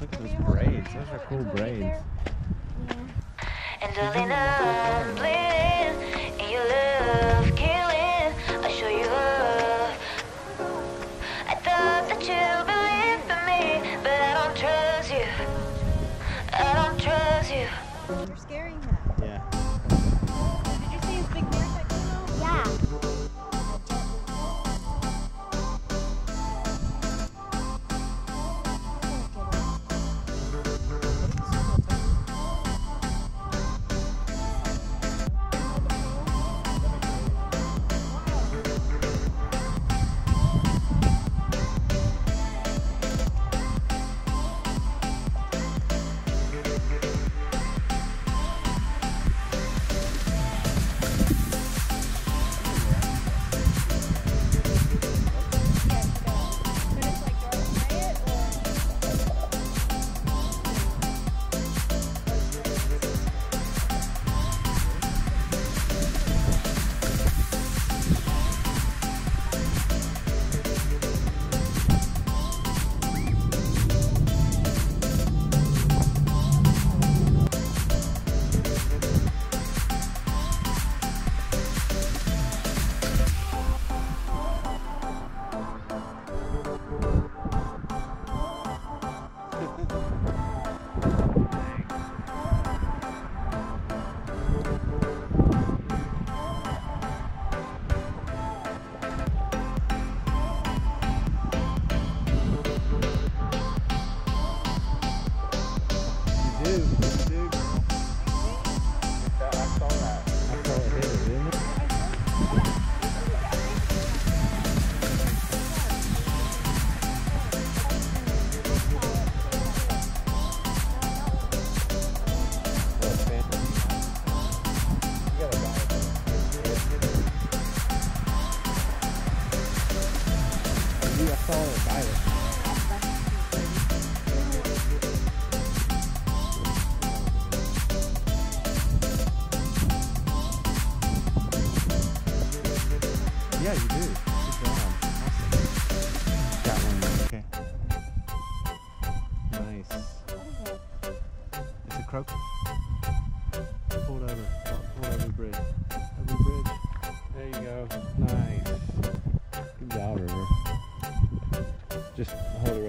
Look at those braids. Those are cool braids. And darling, I'm bleeding, and your love killing. I show you love. I thought that you believed in me, but I don't trust you. I don't trust you. You're scaring him. Saw it, buy. Yeah, you do. Good job. Awesome. Got one. Okay. Nice. It's a croak. Pull it over. Pull it over the bridge. Over the bridge. There you go. Nice. Just hold it.